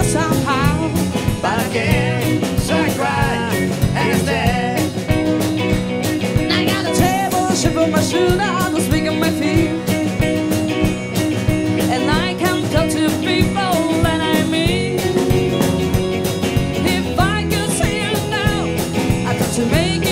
somehow. But again, I cried and I got a my feet. And I can talk to people I. If I could see you now, I'd to make it.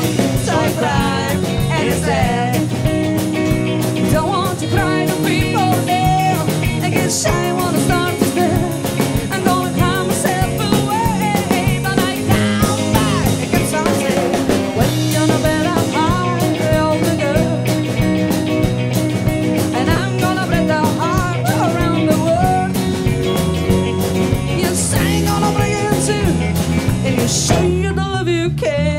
Okay.